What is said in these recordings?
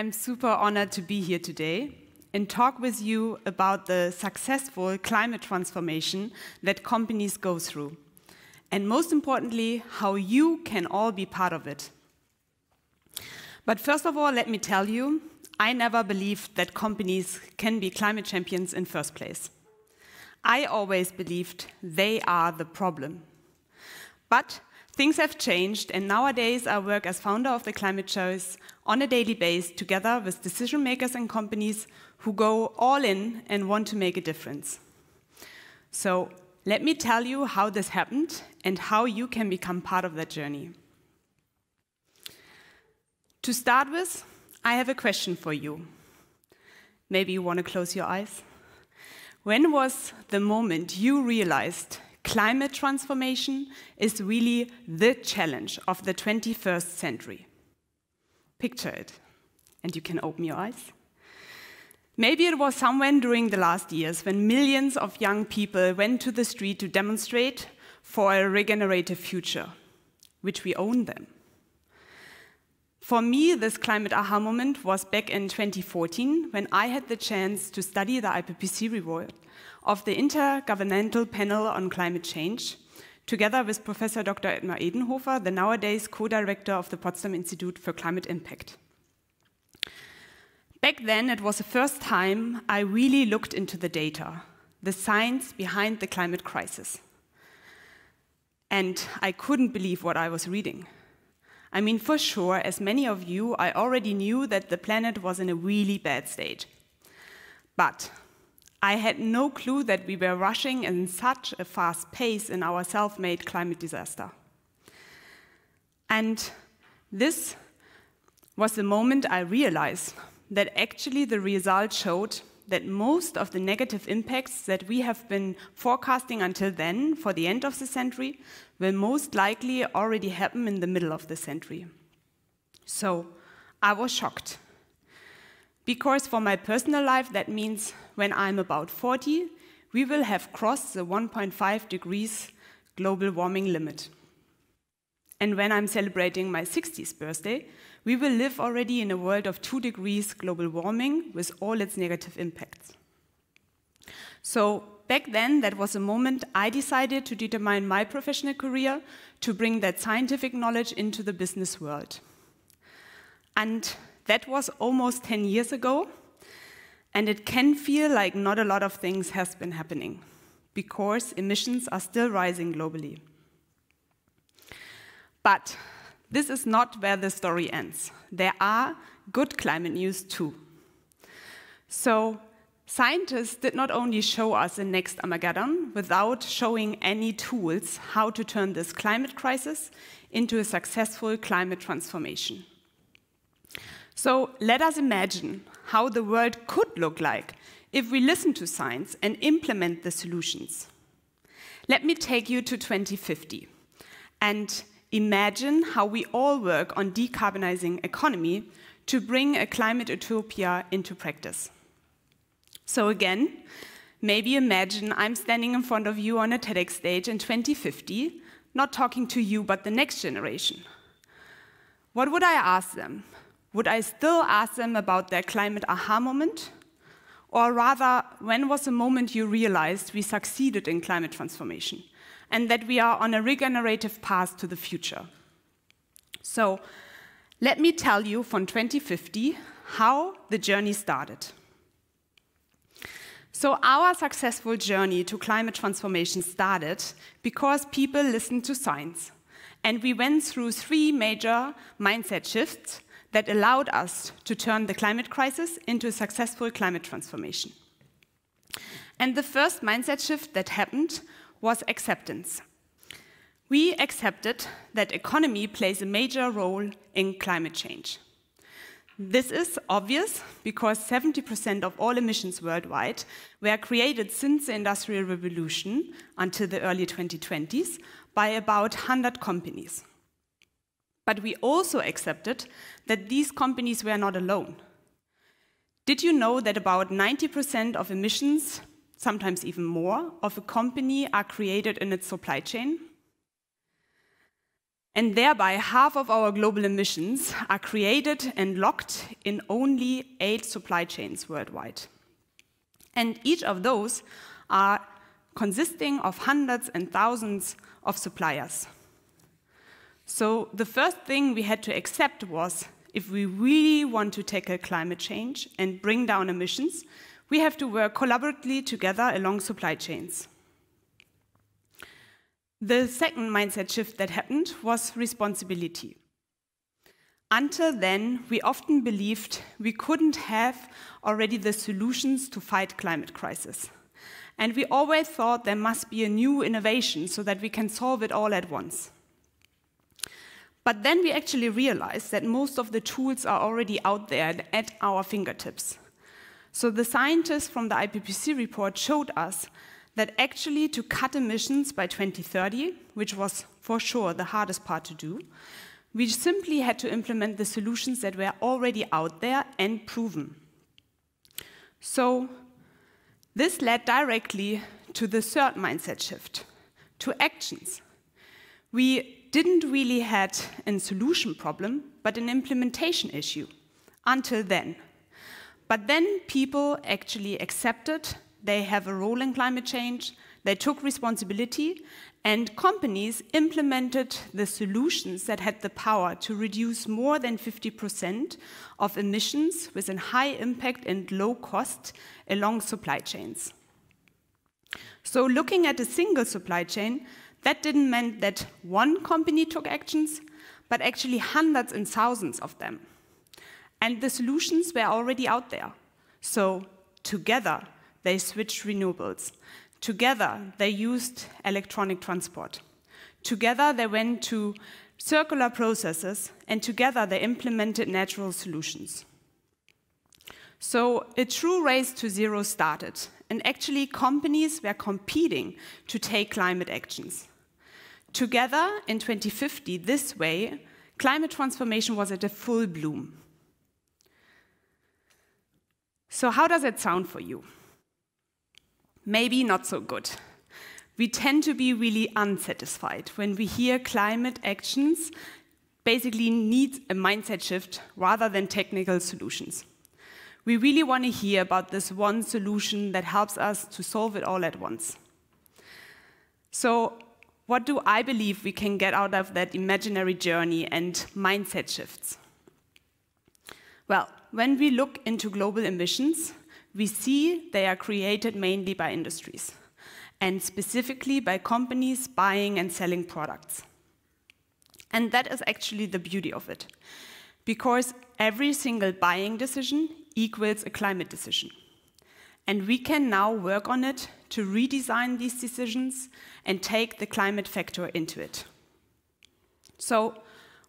I'm super honored to be here today and talk with you about the successful climate transformation that companies go through. And most importantly, how you can all be part of it. But first of all, let me tell you, I never believed that companies can be climate champions in first place. I always believed they are the problem. But things have changed, and nowadays I work as founder of the Climate Choice on a daily basis together with decision makers and companies who go all in and want to make a difference. So let me tell you how this happened and how you can become part of that journey. To start with, I have a question for you. Maybe you want to close your eyes? When was the moment you realized climate transformation is really the challenge of the 21st century? Picture it, and you can open your eyes. Maybe it was somewhere during the last years when millions of young people went to the street to demonstrate for a regenerative future, which we own them. For me, this climate aha moment was back in 2014 when I had the chance to study the IPCC report of the Intergovernmental Panel on Climate Change, together with Professor Dr. Ottmar Edenhofer, the nowadays co-director of the Potsdam Institute for Climate Impact. Back then, it was the first time I really looked into the data, the science behind the climate crisis. And I couldn't believe what I was reading. I mean, for sure, as many of you, I already knew that the planet was in a really bad state. But I had no clue that we were rushing in such a fast pace in our self made climate disaster. And this was the moment I realized that actually the results showed that most of the negative impacts that we have been forecasting until then for the end of the century will most likely already happen in the middle of the century. So I was shocked. Because for my personal life, that means when I'm about 40, we will have crossed the 1.5 degrees global warming limit. And when I'm celebrating my 60th birthday, we will live already in a world of 2 degrees global warming with all its negative impacts. So back then, that was a moment I decided to determine my professional career to bring that scientific knowledge into the business world. And that was almost 10 years ago, and it can feel like not a lot of things has been happening because emissions are still rising globally. But this is not where the story ends. There are good climate news too. So, scientists did not only show us the next Armageddon without showing any tools how to turn this climate crisis into a successful climate transformation. So, let us imagine how the world could look like if we listen to science and implement the solutions. Let me take you to 2050 and Imagine how we all work on decarbonizing economy to bring a climate utopia into practice. So again, maybe imagine I'm standing in front of you on a TEDx stage in 2050, not talking to you, but the next generation. What would I ask them? Would I still ask them about their climate aha moment? Or rather, when was the moment you realized we succeeded in climate transformation? and that we are on a regenerative path to the future. So let me tell you from 2050 how the journey started. So our successful journey to climate transformation started because people listened to science. And we went through three major mindset shifts that allowed us to turn the climate crisis into a successful climate transformation. And the first mindset shift that happened was acceptance. We accepted that economy plays a major role in climate change. This is obvious because 70% of all emissions worldwide were created since the Industrial Revolution until the early 2020s by about 100 companies. But we also accepted that these companies were not alone. Did you know that about 90% of emissions sometimes even more, of a company are created in its supply chain. And thereby, half of our global emissions are created and locked in only eight supply chains worldwide. And each of those are consisting of hundreds and thousands of suppliers. So the first thing we had to accept was if we really want to tackle climate change and bring down emissions, we have to work collaboratively together along supply chains. The second mindset shift that happened was responsibility. Until then, we often believed we couldn't have already the solutions to fight climate crisis. And we always thought there must be a new innovation so that we can solve it all at once. But then we actually realized that most of the tools are already out there at our fingertips. So the scientists from the IPCC report showed us that actually to cut emissions by 2030, which was for sure the hardest part to do, we simply had to implement the solutions that were already out there and proven. So this led directly to the third mindset shift, to actions. We didn't really had a solution problem, but an implementation issue until then. But then people actually accepted they have a role in climate change, they took responsibility, and companies implemented the solutions that had the power to reduce more than 50% of emissions with a high impact and low cost along supply chains. So looking at a single supply chain, that didn't mean that one company took actions, but actually hundreds and thousands of them. And the solutions were already out there. So together, they switched renewables. Together, they used electronic transport. Together, they went to circular processes, and together, they implemented natural solutions. So a true race to zero started, and actually companies were competing to take climate actions. Together in 2050, this way, climate transformation was at a full bloom. So, how does it sound for you? Maybe not so good. We tend to be really unsatisfied when we hear climate actions basically need a mindset shift rather than technical solutions. We really want to hear about this one solution that helps us to solve it all at once. So, what do I believe we can get out of that imaginary journey and mindset shifts? Well, when we look into global emissions, we see they are created mainly by industries, and specifically by companies buying and selling products. And that is actually the beauty of it, because every single buying decision equals a climate decision. And we can now work on it to redesign these decisions and take the climate factor into it. So,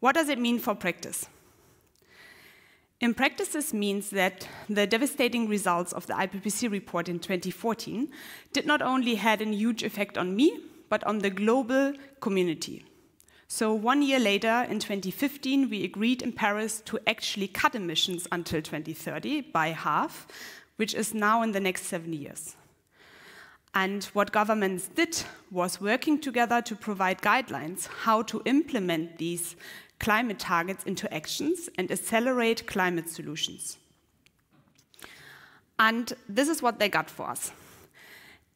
what does it mean for practice? In practice, this means that the devastating results of the IPCC report in 2014 did not only had a huge effect on me, but on the global community. So one year later, in 2015, we agreed in Paris to actually cut emissions until 2030 by half, which is now in the next seven years. And what governments did was working together to provide guidelines how to implement these climate targets into actions and accelerate climate solutions. And this is what they got for us.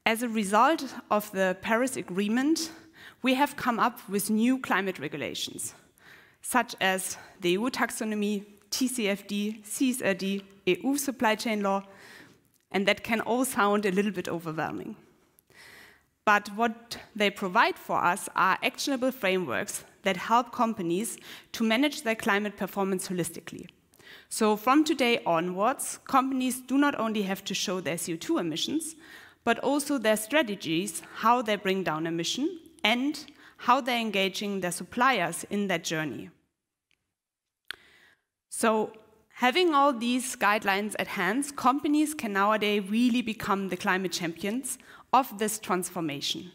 As a result of the Paris Agreement, we have come up with new climate regulations, such as the EU taxonomy, TCFD, CSRD, EU supply chain law, and that can all sound a little bit overwhelming. But what they provide for us are actionable frameworks that help companies to manage their climate performance holistically. So from today onwards, companies do not only have to show their CO2 emissions, but also their strategies, how they bring down emission, and how they're engaging their suppliers in that journey. So Having all these guidelines at hand, companies can nowadays really become the climate champions of this transformation.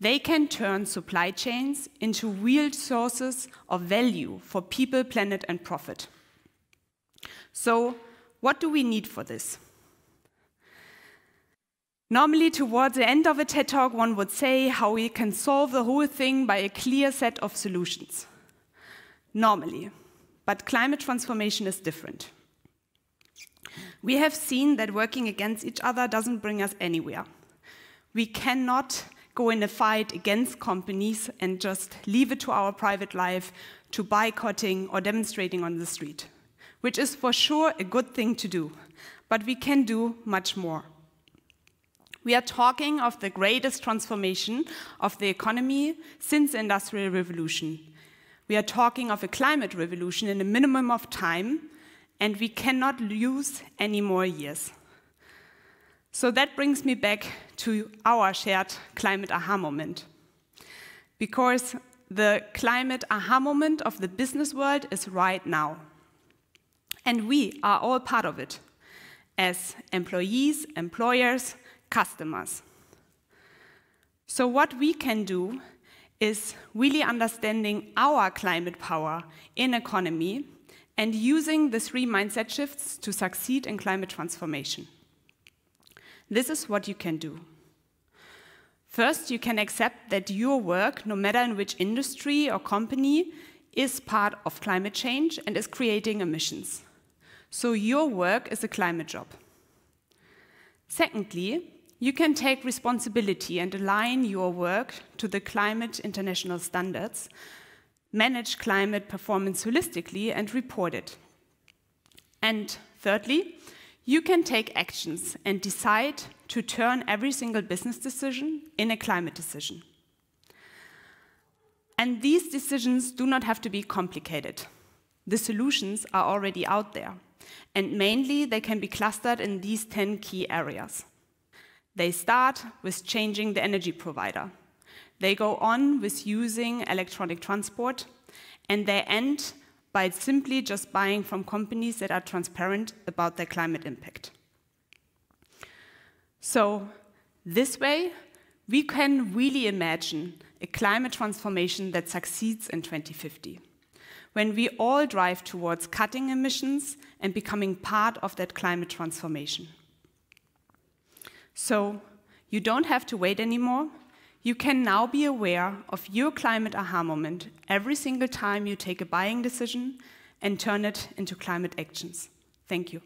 They can turn supply chains into real sources of value for people, planet, and profit. So, what do we need for this? Normally, towards the end of a TED talk, one would say how we can solve the whole thing by a clear set of solutions. Normally. But climate transformation is different. We have seen that working against each other doesn't bring us anywhere. We cannot go in a fight against companies and just leave it to our private life to boycotting or demonstrating on the street, which is for sure a good thing to do, but we can do much more. We are talking of the greatest transformation of the economy since the Industrial Revolution. We are talking of a climate revolution in a minimum of time, and we cannot lose any more years. So that brings me back to our shared climate aha moment. Because the climate aha moment of the business world is right now. And we are all part of it as employees, employers, customers. So, what we can do is really understanding our climate power in economy and using the three mindset shifts to succeed in climate transformation. This is what you can do. First, you can accept that your work, no matter in which industry or company, is part of climate change and is creating emissions. So your work is a climate job. Secondly, you can take responsibility and align your work to the climate international standards, manage climate performance holistically, and report it. And thirdly, you can take actions and decide to turn every single business decision in a climate decision. And these decisions do not have to be complicated. The solutions are already out there, and mainly they can be clustered in these 10 key areas. They start with changing the energy provider. They go on with using electronic transport, and they end by simply just buying from companies that are transparent about their climate impact. So, this way, we can really imagine a climate transformation that succeeds in 2050, when we all drive towards cutting emissions and becoming part of that climate transformation. So, you don't have to wait anymore. You can now be aware of your climate aha moment every single time you take a buying decision and turn it into climate actions. Thank you.